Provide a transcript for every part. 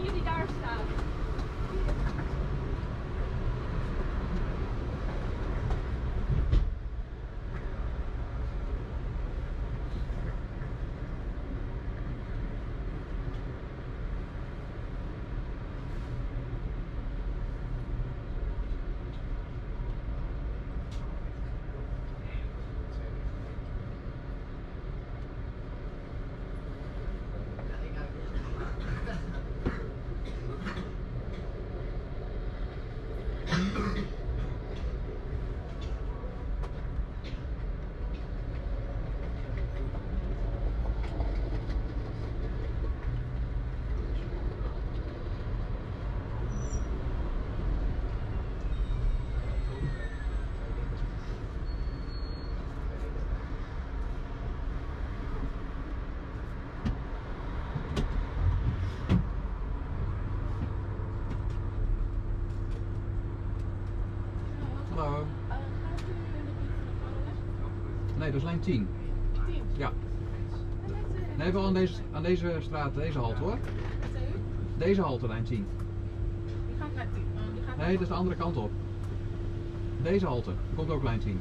community bar stop. Nee, dat is lijn 10. 10. Ja. Nee, wel aan deze, aan deze straat, deze halte hoor. Deze halte, lijn 10. Die gaat naar 10. Oh, die gaat Nee, dat is de andere kant op. Deze halte, komt ook lijn 10.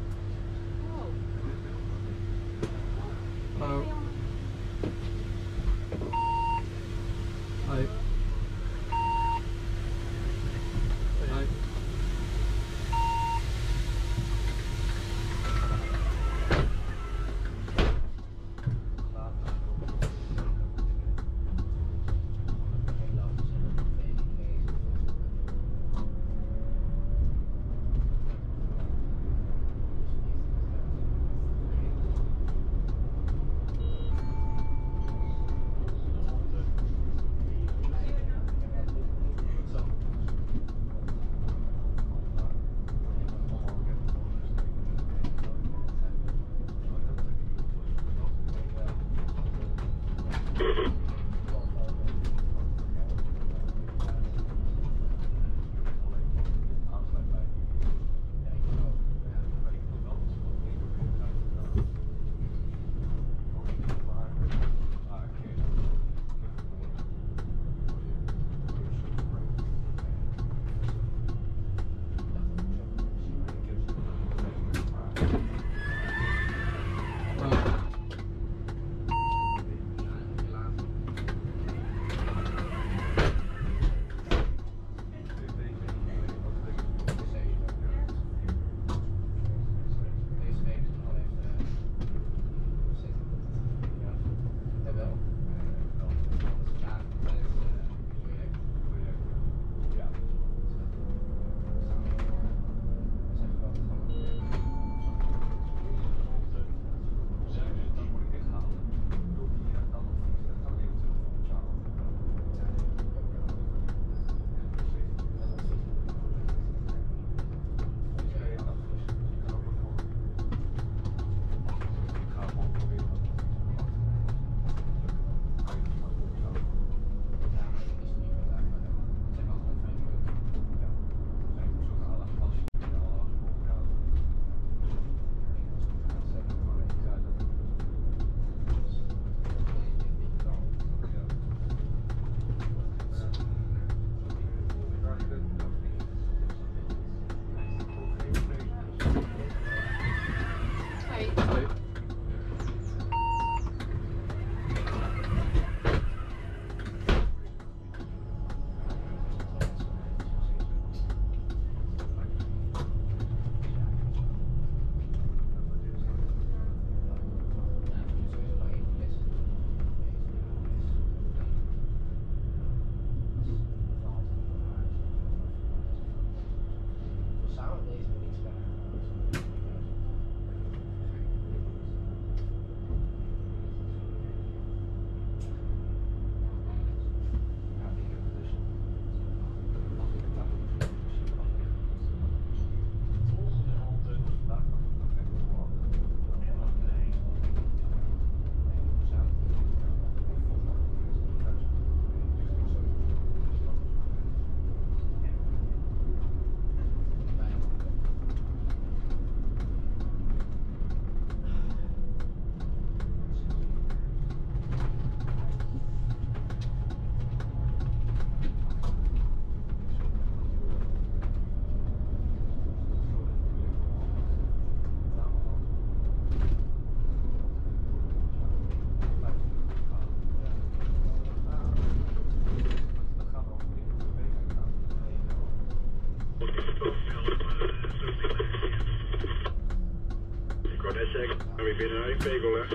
Abi beni ayıp a ya.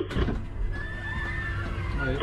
Hayır.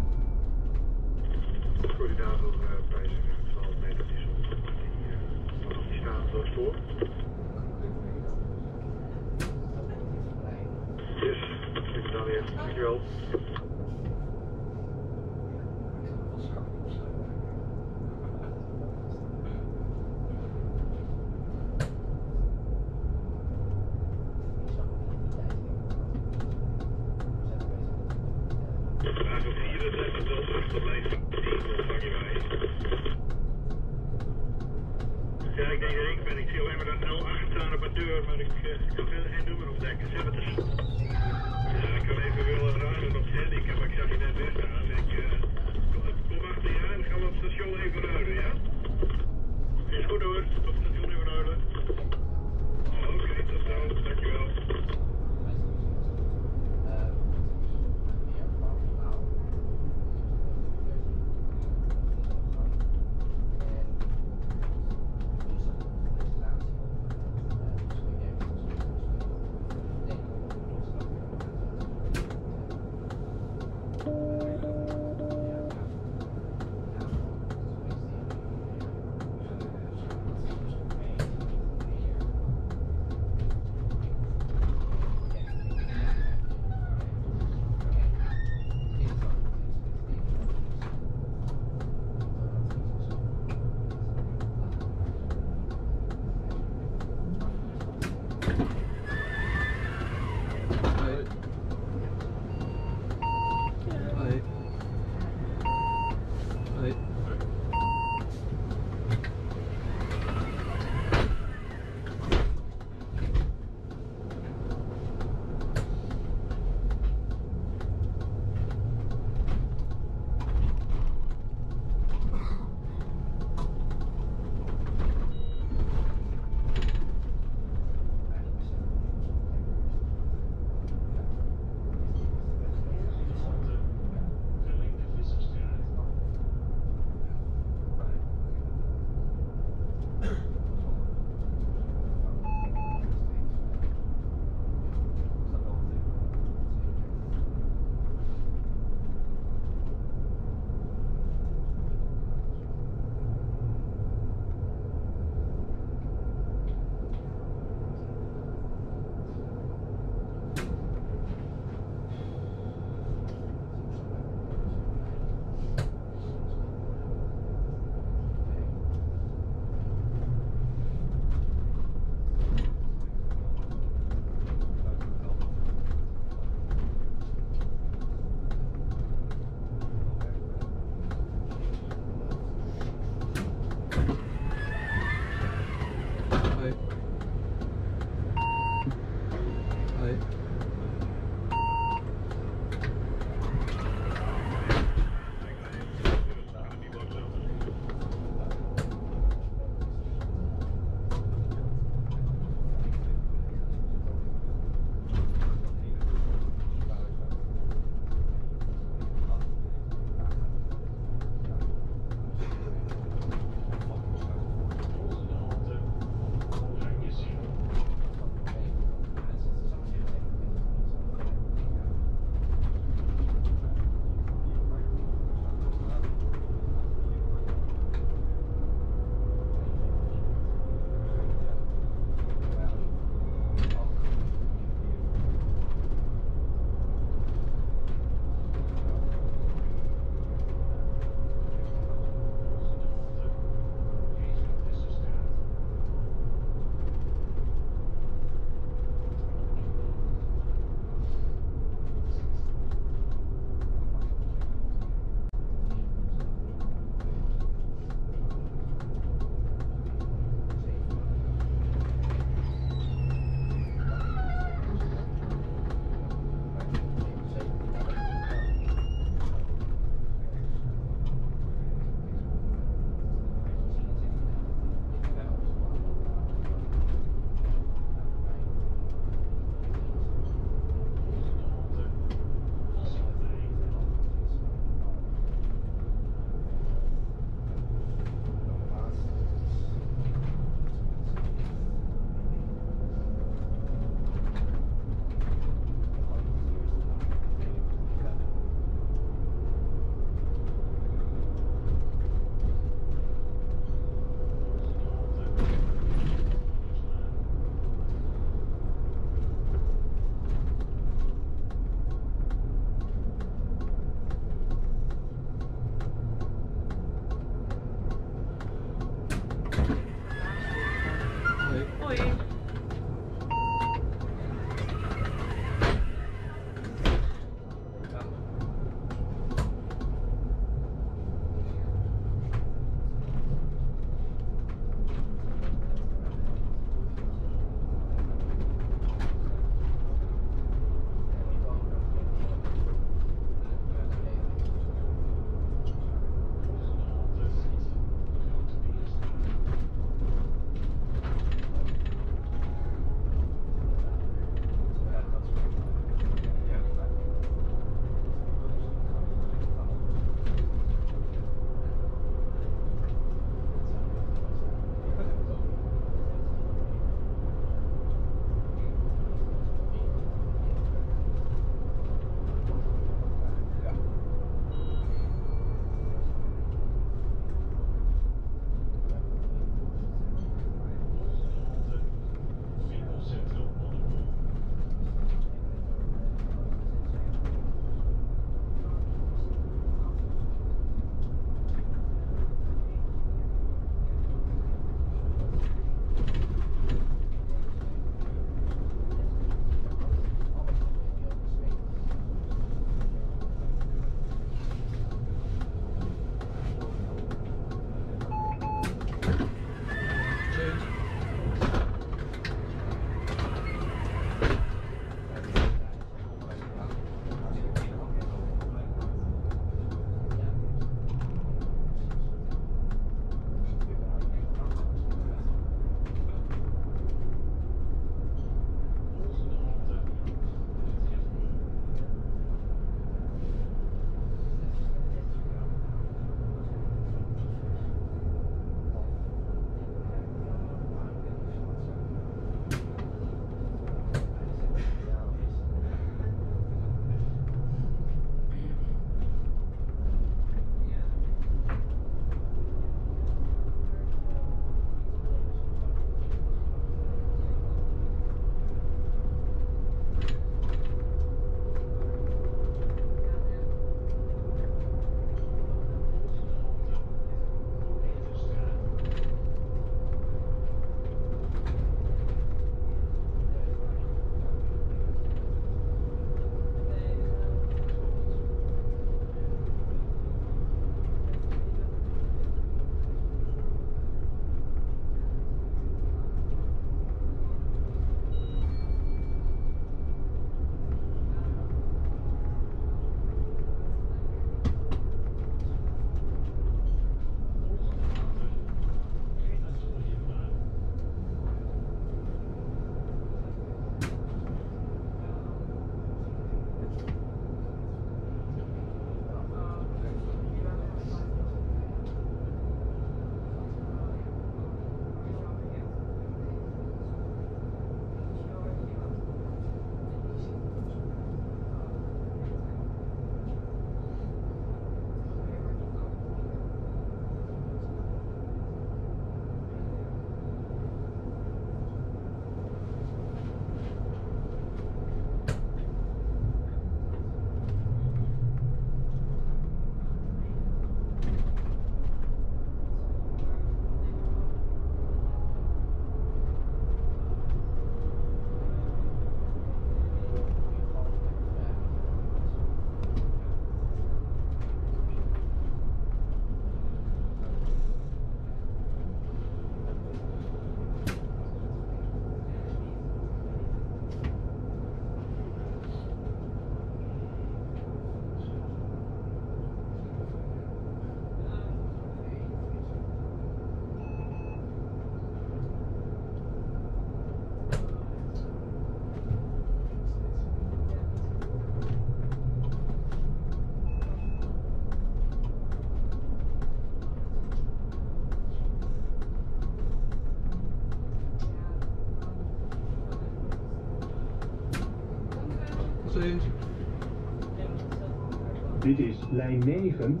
Dit is lijn 9.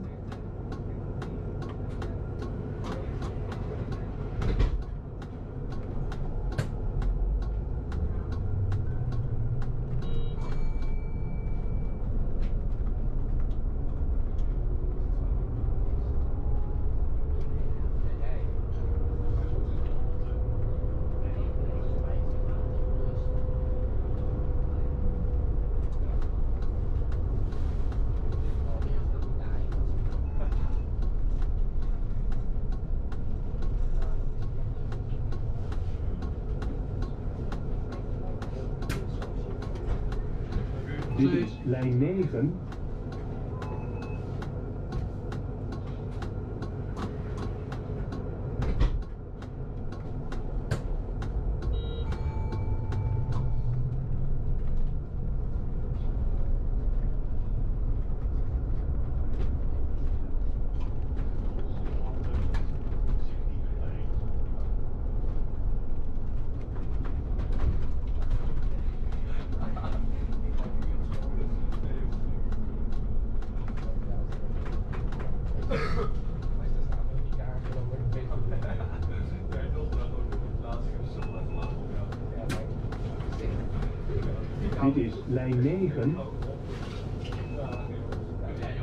Dit is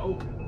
open.